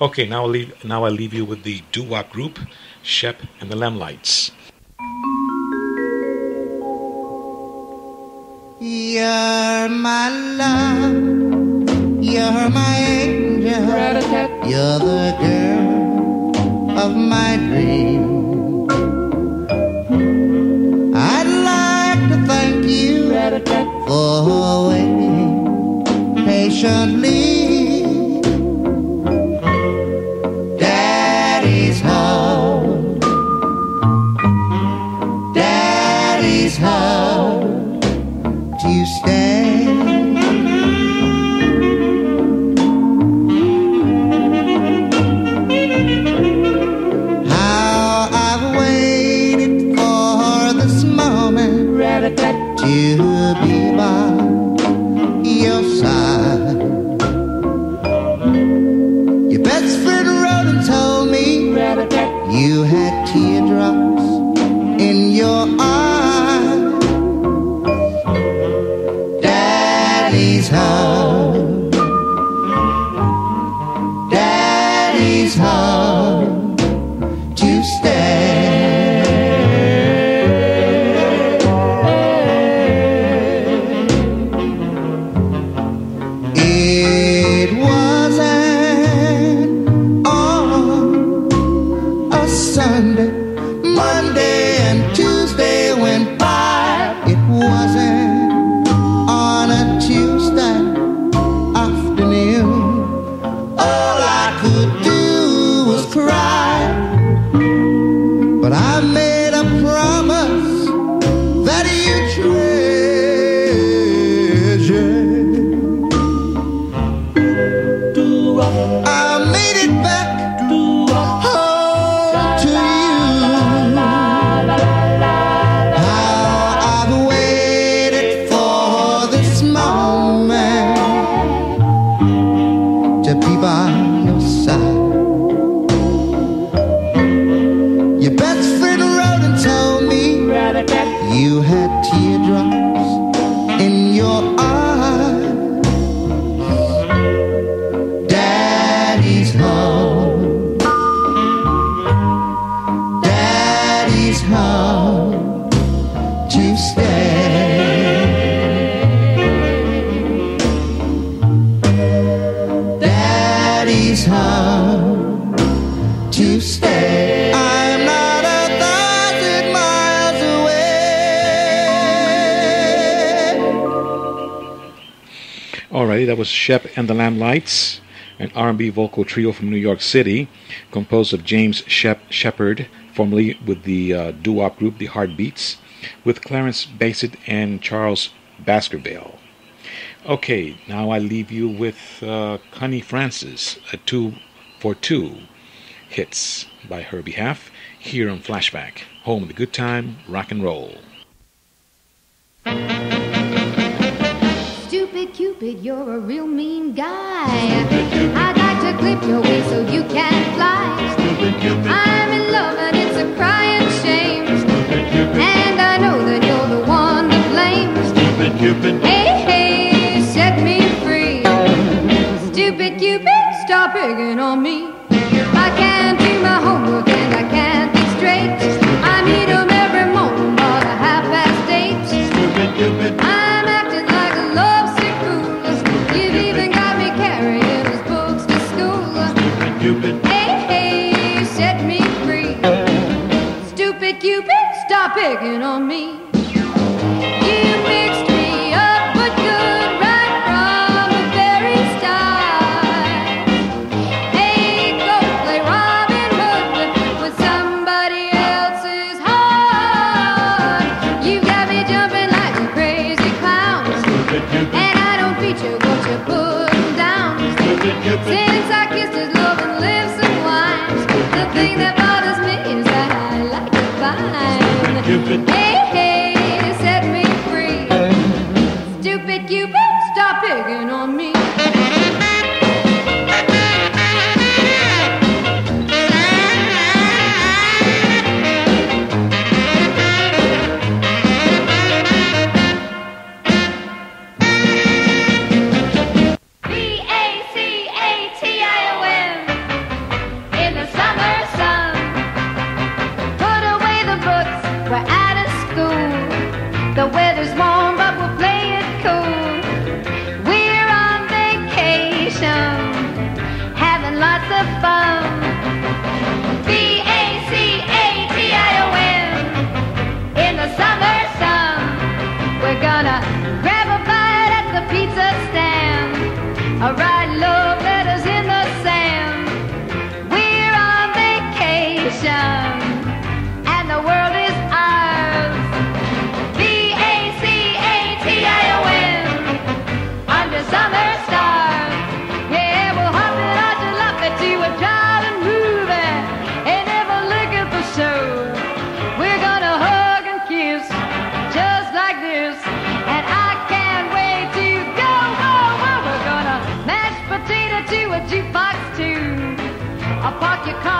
Okay, now I leave now I leave you with the doo wop group, Shep and the Limelites. You're my love, you're my angel, you're the girl of my dream. cat to be by your side. Your best friend wrote and told me you had teardrops in your eyes. Daddy's home. Daddy's home to stay. I made was Shep and the Limelites, an R&B vocal trio from New York City, composed of James Shep Shepard, formerly with the uh, doo-wop group The Heartbeats, with Clarence Bassett and Charles Baskerville. Okay, now I leave you with uh, Connie Francis, a two for two hits by her behalf here on Flashback, home of the good time, rock and roll. Stupid Cupid, you're a real mean guy. I'd like to clip your wings so you can fly. I'm in love and it's a crying shame. And I know that you're the one to blame. Stupid Cupid. Hey, hey, Stupid Cupid, stop picking on me. I can't do my homework and I can't think straight. I meet them every morning about a half past eight. Stupid Cupid. I'm acting like a lovesick fool. You've even got me carrying his books to school. Stupid Cupid. Hey, hey, set me free. Stupid Cupid, stop picking on me. Cupid. I'll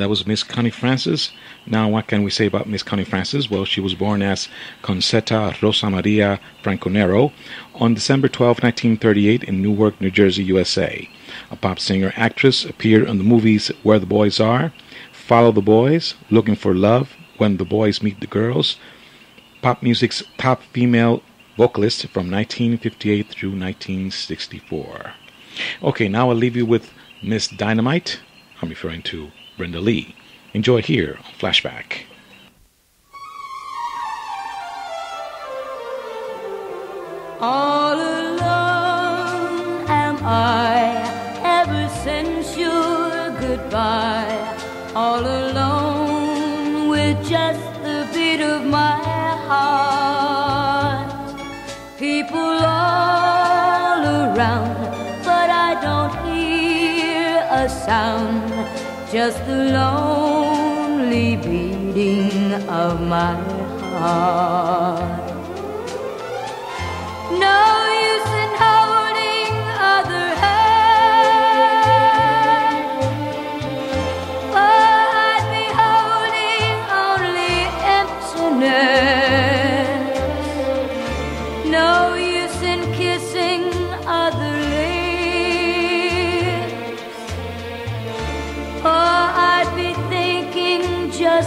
that was Miss Connie Francis. Now, what can we say about Miss Connie Francis? Well, she was born as Concetta Rosa Maria Franconero on December 12, 1938, in Newark, New Jersey, USA. A pop singer actress appeared in the movies Where the Boys Are, Follow the Boys, Looking for Love, When the Boys Meet the Girls, pop music's top female vocalist from 1958 through 1964. Okay, now I'll leave you with Miss Dynamite. I'm referring to Brenda Lee. Enjoy here on Flashback. All alone am I ever since your goodbye. All alone with just the beat of my heart. People all around, but I don't hear a sound. Just the lonely beating of my heart. No use in holding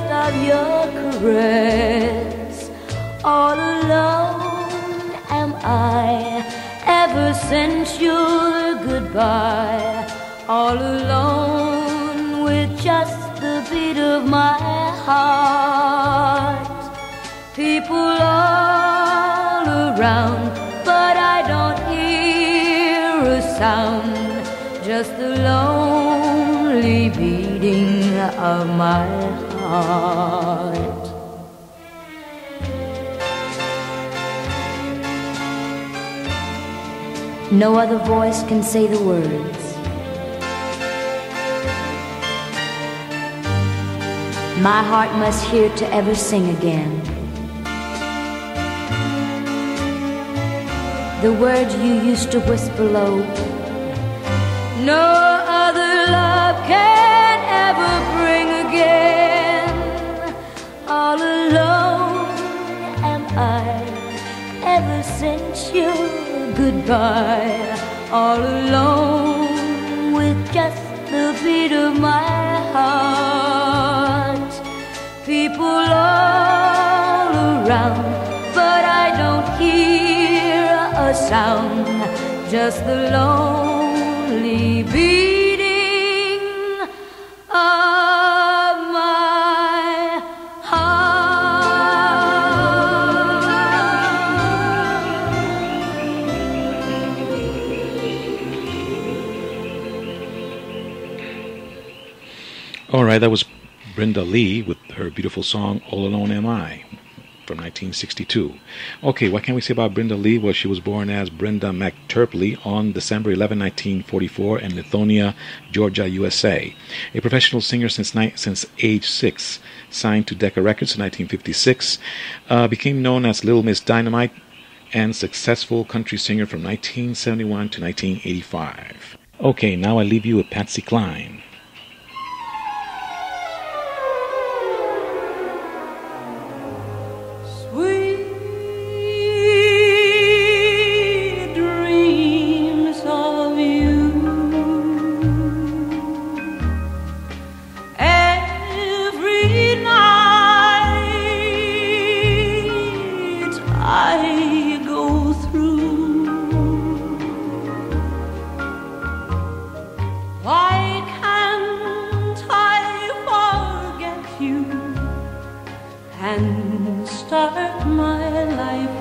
of your caress. All alone am I ever since your goodbye. All alone with just the beat of my heart. People all around, but I don't hear a sound. Just the lonely beating of my heart. No other voice can say the words. My heart must hear to ever sing again. The words you used to whisper low. No goodbye. All alone with just the beat of my heart. People all around, but I don't hear a sound. Just the lonely that was Brenda Lee with her beautiful song All Alone Am I from 1962. Okay, what can we say about Brenda Lee? Well, she was born as Brenda Mae Tarpley on December 11, 1944 in Lithonia, Georgia, USA. A professional singer since, ni- since age six, signed to Decca Records in 1956, uh, became known as Little Miss Dynamite and successful country singer from 1971 to 1985. Okay, now I leave you with Patsy Cline.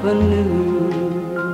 Life anew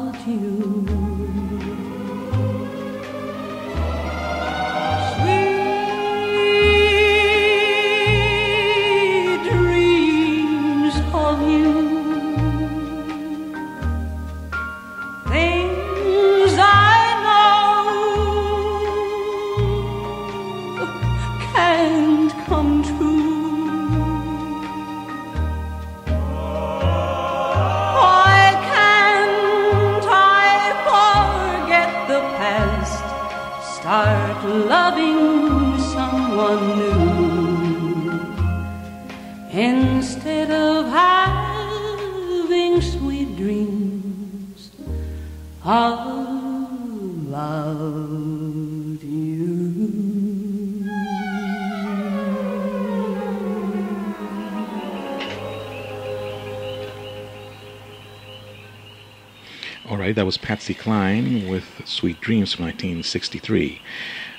about you. Start loving someone new. Instead of having sweet dreams about All right, that was Patsy Cline with Sweet Dreams from 1963.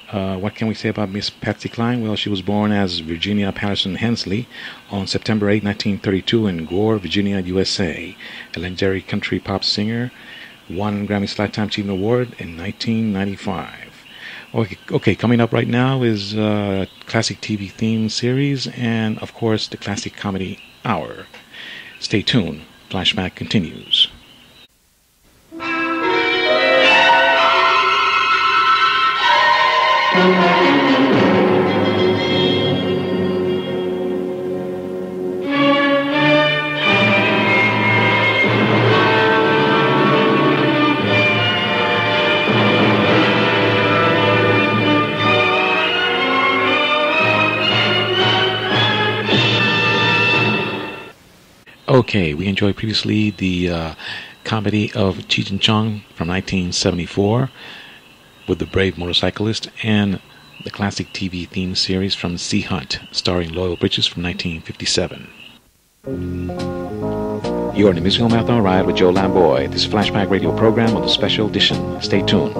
Uh, what can we say about Miss Patsy Cline? Well, she was born as Virginia Patterson Hensley on September 8, 1932, in Gore, Virginia, USA. A legendary country pop singer, won Grammy's Lifetime Achievement Award in 1995. Okay, okay, coming up right now is uh, classic TV theme series and, of course, the classic comedy hour. Stay tuned. Flashback continues. Okay, we enjoyed previously the uh, comedy of Cheech and Chong from 1974 with the brave motorcyclist and the classic TV theme series from Sea Hunt starring Lloyd Bridges from 1957. You're in the Musical Marathon Ride with Joe Lamboy. This flashback radio program on the special edition. Stay tuned.